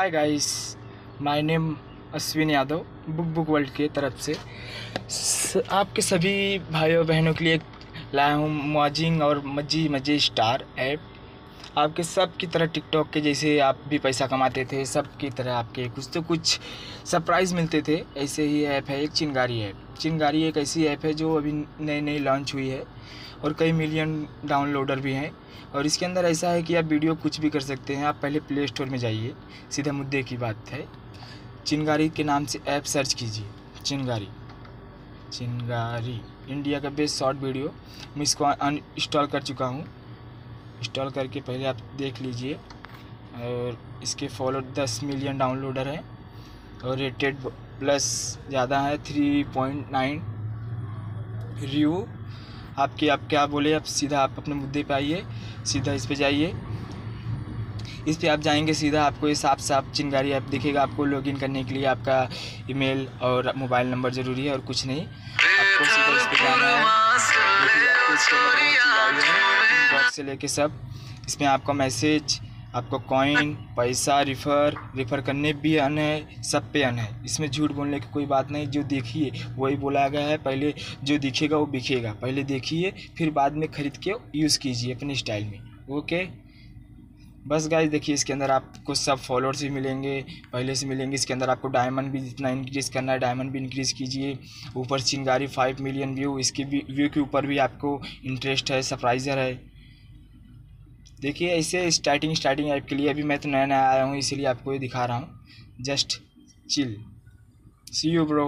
Hi guys my name Ashwin Yadav book book world के तरफ़ से। आपके सभी भाइयों बहनों के लिए लाया हूँ मॉजिंग और मजी मज़े स्टार ऐप आपके सब की तरह टिकटॉक के जैसे आप भी पैसा कमाते थे, सब की तरह आपके कुछ तो कुछ सरप्राइज़ मिलते थे। ऐसे ही ऐप है, एक चिंगारी ऐप चिंगारी एक ऐसी ऐप है जो अभी नई नई लॉन्च हुई है और कई मिलियन डाउनलोडर भी हैं। और इसके अंदर ऐसा है कि आप वीडियो कुछ भी कर सकते हैं। आप पहले प्ले स्टोर में जाइए, सीधा मुद्दे की बात है। चिंगारी के नाम से ऐप सर्च कीजिए। चिंगारी। चिंगारी। इंडिया का बेस्ट शॉर्ट वीडियो मैं इसको अनइंस्टॉल कर चुका हूँ। इंस्टॉल करके पहले आप देख लीजिए। और इसके फॉलो दस मिलियन डाउनलोडर हैं। और रेटेड प्लस ज़्यादा है थ्री पॉइंट नाइन रिव्यू आपके, आप क्या बोले? आप सीधा, आप अपने मुद्दे पे आइए, सीधा इस पे जाइए। इस पे आप जाएँगे सीधा, आपको ये साफ़ साफ़ चिंगारी ऐप दिखेगा आपको लॉगिन करने के लिए। आपका ईमेल और मोबाइल नंबर ज़रूरी है और कुछ नहीं। आपको सीधा इस पे जाना है। से लेके सब। इसमें आपका मैसेज, आपको कॉइन पैसा रिफ़र रिफ़र करने भी अन है, सब पे अन है। इसमें झूठ बोलने की कोई बात नहीं, जो देखिए, वही बोला गया है। पहले जो दिखेगा, वो बिखेगा पहले देखिए, फिर बाद में ख़रीद के यूज़ कीजिए अपने स्टाइल में। ओके बस गाइस देखिए, इसके अंदर आपको सब फॉलोअर्स भी मिलेंगे। पहले से मिलेंगे, इसके अंदर आपको डायमंड भी जितना इंक्रीज़ करना है डायमंड भी इंक्रीज़ कीजिए। ऊपर चिंगारी फाइव मिलियन व्यू इसके व्यू के ऊपर भी आपको इंटरेस्ट है सरप्राइज़र है। देखिए, ऐसे स्टार्टिंग स्टार्टिंग ऐप के लिए अभी मैं तो नया नया आया हूँ, इसीलिए आपको ये दिखा रहा हूँ। Just chill see you bro